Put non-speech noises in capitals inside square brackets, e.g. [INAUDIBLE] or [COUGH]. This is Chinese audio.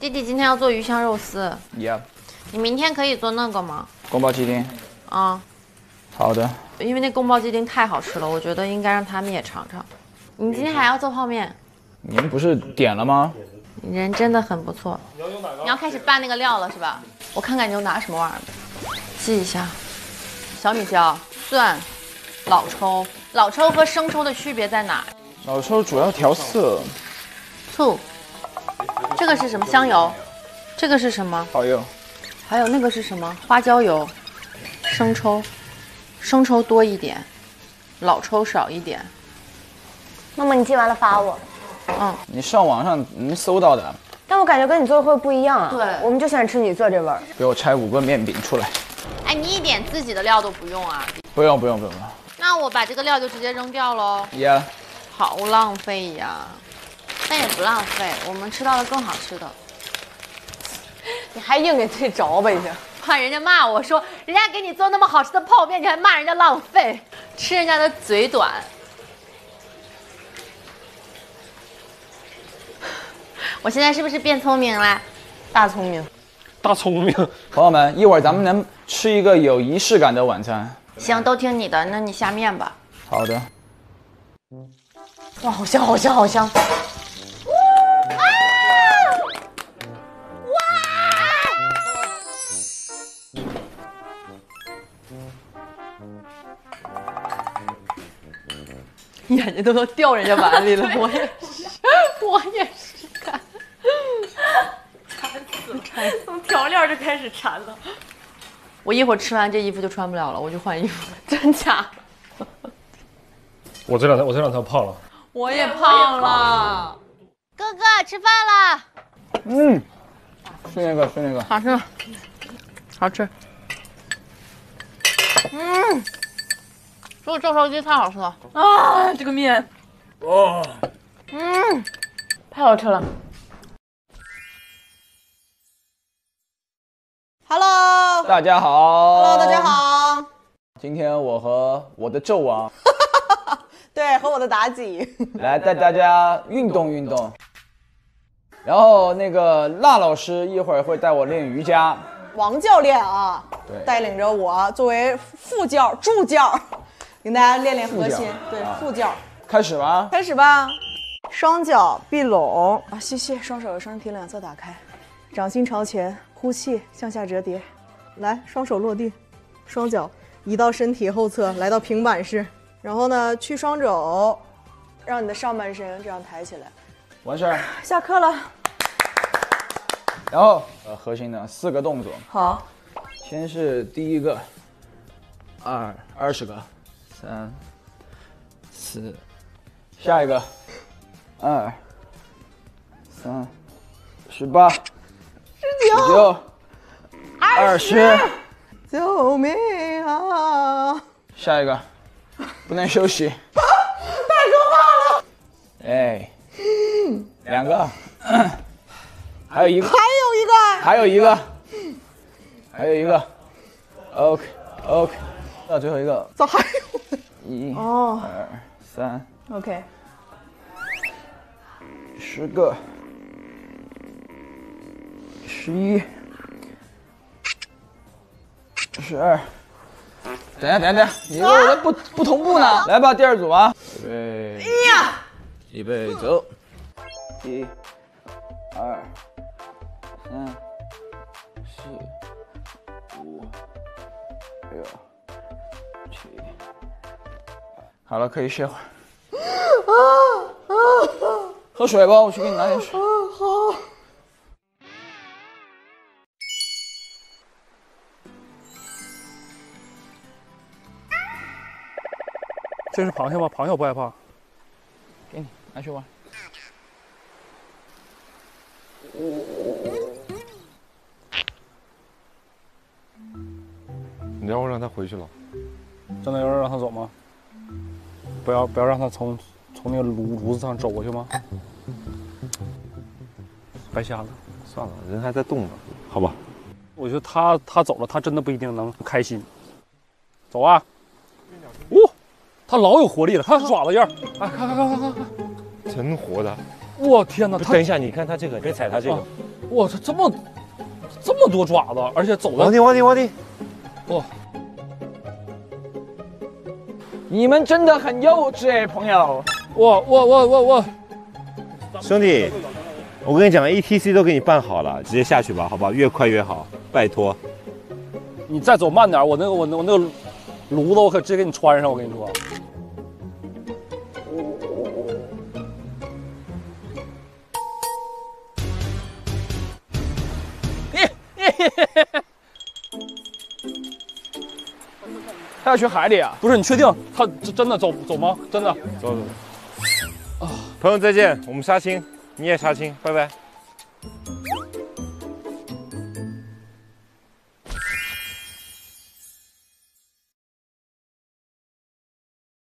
弟弟今天要做鱼香肉丝，Yeah，你明天可以做那个吗？宫保鸡丁。啊、好的。因为那宫保鸡丁太好吃了，我觉得应该让他们也尝尝。你今天还要做泡面，您不是点了吗？你人真的很不错。你要开始拌那个料了是吧？我看看你都拿什么玩意儿，记一下。小米椒、蒜、老抽，老抽和生抽的区别在哪？老抽主要调色，醋，这个是什么？香油，这个是什么？蚝油。还有那个是什么？花椒油、生抽，生抽多一点，老抽少一点。妈妈，你记完了发我。嗯，你上网上能搜到的，但我感觉跟你做的会不一样啊。对我们就喜欢吃你做这味儿。给我拆五个面饼出来。哎，你一点自己的料都不用啊？不用不用不用不用。那我把这个料就直接扔掉喽。Yeah，好浪费呀，但也不浪费，我们吃到了更好吃的。[LAUGHS] 你还硬给自己找吧一下。怕人家骂我说，人家给你做那么好吃的泡面，你还骂人家浪费，吃人家的嘴短。[LAUGHS] 我现在是不是变聪明了？大聪明。大聪明。朋友们，一会儿咱们能吃一个有仪式感的晚餐。行，都听你的，那你下面吧。好的。哇，好香，好香，好香！[LAUGHS] 眼睛都都掉人家碗里了，[LAUGHS] 我也是，[LAUGHS] 我也是看，馋死了，从调料就开始馋了。我一会儿吃完这衣服就穿不了了，我就换衣服，真假？我这两天我这两天胖了，我也胖了。哥哥吃饭了，嗯，吃那个吃那个。好吃，好吃。嗯，这个照烧鸡太好吃了啊！这个面，哦，嗯，太好吃了。Hello，Hello，大家好。大家。好。今天我和我的纣王 [LAUGHS] 对，和我的妲己。来带大家运动运动。然后那个辣老师一会儿会带我练瑜伽。王教练啊，对带领着我作为副教、助教，给大家练练核心。对啊，副教。开始吧。开始吧，双脚并拢啊，吸气，双手身体两侧打开，掌心朝前，呼气，向下折叠。来，双手落地，双脚移到身体后侧，来到平板式。然后呢，去双肘，让你的上半身这样抬起来。完事儿。下课了，然后呃，核心呢四个动作，好，先是第一个，二二十个，三四，下一个，二三十八，十九，二十，救命啊！下一个，不能休息，太可怕了，哎，两个，[COUGHS] 还有一个。还有一个，还有一个，还有一个，OK OK，到最后一个，咋还有。一、哦。二、三，？OK，十个，十一，十二。等下，等下，等下，你和我的不不同步呢。来吧，第二组啊，预备，预备，走，一、二、三、四、五、六、七。好了，可以歇会儿。喝水吧，我去给你拿点水。这是螃蟹吗？螃蟹我不害怕。给你，拿去玩。你要让他回去了，真的要让他走吗？不要不要让他从从那个炉炉子上走过去吗？白瞎了。算了，人还在动呢，好吧？我觉得他他走了，他真的不一定能开心。走啊！哦，他老有活力了，看爪子样儿。哎，看看看看看看！真活的。我天哪，他等一下，你看他这个，别踩他这个。哇，它这么这么多爪子，而且走的王弟，王弟，王弟，哇，你们真的很幼稚哎，朋友。我我我我我！兄弟，我跟你讲，ETC 都给你办好了，直接下去吧，好吧，越快越好，拜托。你再走慢点，我那个我那我那个炉子我可直接给你穿上，我跟你说。要去海里啊？不是，你确定他真的走走吗？真的走走。啊，朋友再见，我们杀青，你也杀青，拜拜。